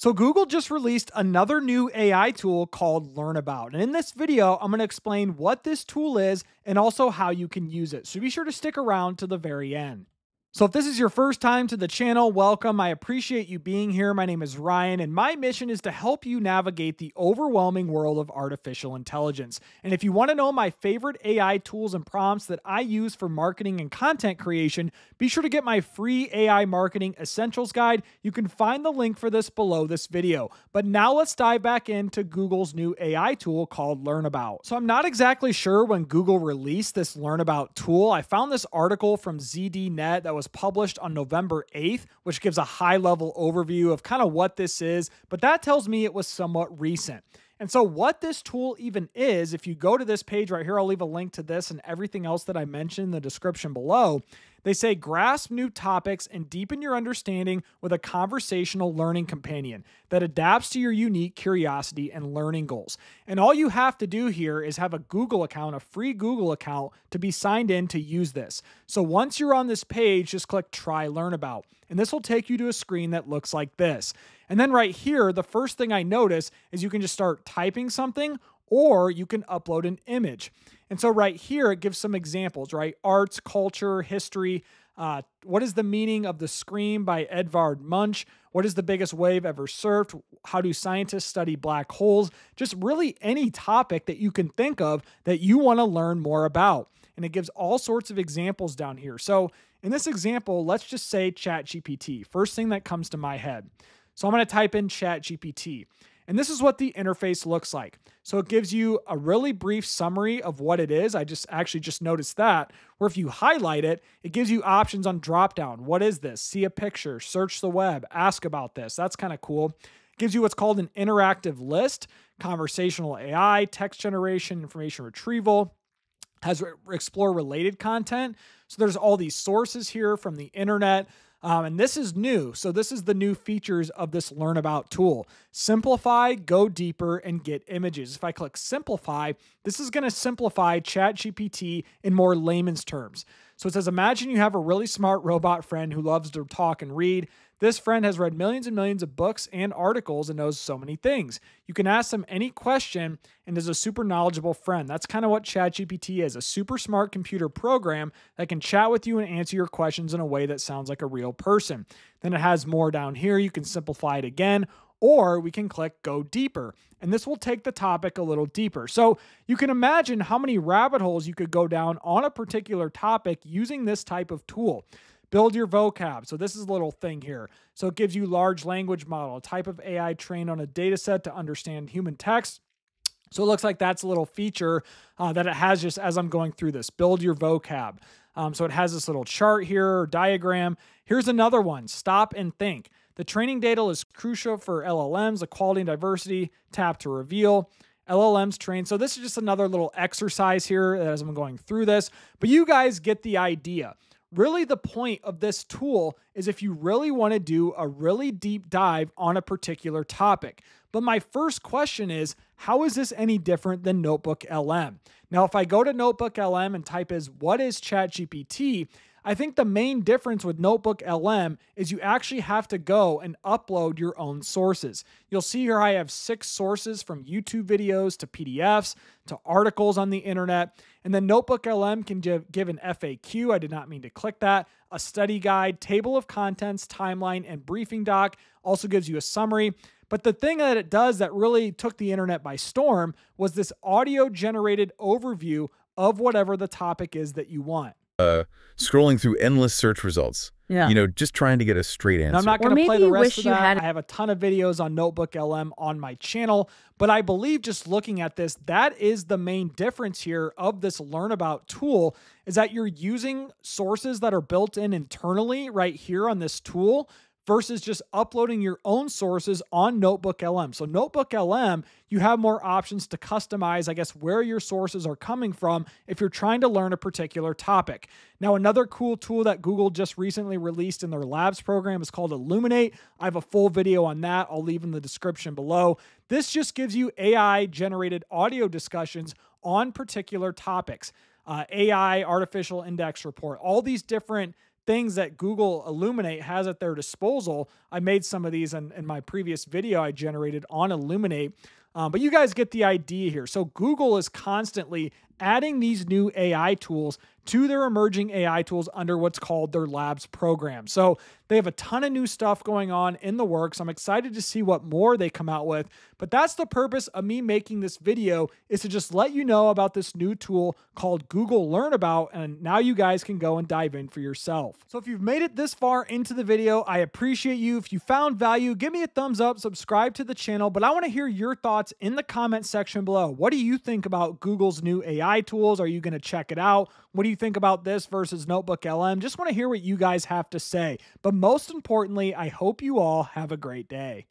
So Google just released another new AI tool called Learn About. And in this video, I'm going to explain what this tool is and also how you can use it. So be sure to stick around to the very end. So, if this is your first time to the channel, welcome. I appreciate you being here. My name is Ryan, and my mission is to help you navigate the overwhelming world of artificial intelligence. And if you want to know my favorite AI tools and prompts that I use for marketing and content creation, be sure to get my free AI Marketing Essentials Guide. You can find the link for this below this video. But now let's dive back into Google's new AI tool called Learn About. So, I'm not exactly sure when Google released this Learn About tool. I found this article from ZDNet that was was published on November 8th, which gives a high level overview of kind of what this is, but that tells me it was somewhat recent. And so, what this tool even is, if you go to this page right here, I'll leave a link to this and everything else that I mentioned in the description below. They say grasp new topics and deepen your understanding with a conversational learning companion that adapts to your unique curiosity and learning goals. And all you have to do here is have a Google account, a free Google account, to be signed in to use this. So once you're on this page, just click Try Learn About, and this will take you to a screen that looks like this. And then right here, the first thing I notice is you can just start typing something or you can upload an image. And so right here, it gives some examples, right? Arts, culture, history. Uh, what is the meaning of the scream by Edvard Munch? What is the biggest wave ever surfed? How do scientists study black holes? Just really any topic that you can think of that you want to learn more about. And it gives all sorts of examples down here. So in this example, let's just say ChatGPT. First thing that comes to my head. So I'm going to type in ChatGPT. And this is what the interface looks like. So it gives you a really brief summary of what it is. I just actually just noticed that. Where if you highlight it, it gives you options on dropdown. What is this? See a picture, search the web, ask about this. That's kind of cool. It gives you what's called an interactive list, conversational AI, text generation, information retrieval, has explore related content. So there's all these sources here from the internet. Um, and this is new. So, this is the new features of this Learn About tool. Simplify, go deeper, and get images. If I click Simplify, this is going to simplify ChatGPT in more layman's terms. So, it says Imagine you have a really smart robot friend who loves to talk and read. This friend has read millions and millions of books and articles and knows so many things. You can ask them any question and is a super knowledgeable friend. That's kind of what ChatGPT is a super smart computer program that can chat with you and answer your questions in a way that sounds like a real person. Then it has more down here. You can simplify it again or we can click go deeper. And this will take the topic a little deeper. So you can imagine how many rabbit holes you could go down on a particular topic using this type of tool. Build your vocab. So this is a little thing here. So it gives you large language model, a type of AI trained on a data set to understand human text. So it looks like that's a little feature uh, that it has just as I'm going through this. Build your vocab. Um, so it has this little chart here, diagram. Here's another one. Stop and think. The training data is crucial for LLMs, the quality and diversity. Tap to reveal. LLMs trained. So this is just another little exercise here as I'm going through this. But you guys get the idea really the point of this tool is if you really want to do a really deep dive on a particular topic. But my first question is how is this any different than NotebookLM? Now, if I go to NotebookLM and type is what is ChatGPT, I think the main difference with NotebookLM is you actually have to go and upload your own sources. You'll see here I have six sources from YouTube videos to PDFs to articles on the internet. And then NotebookLM can give an FAQ. I did not mean to click that. A study guide, table of contents, timeline, and briefing doc also gives you a summary. But the thing that it does that really took the internet by storm was this audio generated overview of whatever the topic is that you want uh, scrolling through endless search results. Yeah. You know, just trying to get a straight answer. Now, I'm not going to play the rest of that. Had... I have a ton of videos on NotebookLM on my channel, but I believe just looking at this, that is the main difference here of this Learn About tool is that you're using sources that are built in internally right here on this tool versus just uploading your own sources on NotebookLM. So, NotebookLM, you have more options to customize, I guess, where your sources are coming from if you're trying to learn a particular topic. Now, another cool tool that Google just recently released in their labs program is called Illuminate. I have a full video on that, I'll leave in the description below. This just gives you AI generated audio discussions on particular topics. Uh, AI, artificial index report, all these different things that Google Illuminate has at their disposal. I made some of these in, in my previous video I generated on Illuminate. Um, but you guys get the idea here. So Google is constantly adding these new AI tools to their emerging AI tools under what's called their labs program. So they have a ton of new stuff going on in the works. I'm excited to see what more they come out with. But that's the purpose of me making this video is to just let you know about this new tool called Google Learn About and now you guys can go and dive in for yourself. So if you've made it this far into the video, I appreciate you. If you found value, give me a thumbs up, subscribe to the channel, but I want to hear your thoughts in the comment section below. What do you think about Google's new AI tools? Are you going to check it out? What do you think about this versus NotebookLM? Just want to hear what you guys have to say. But most importantly, I hope you all have a great day.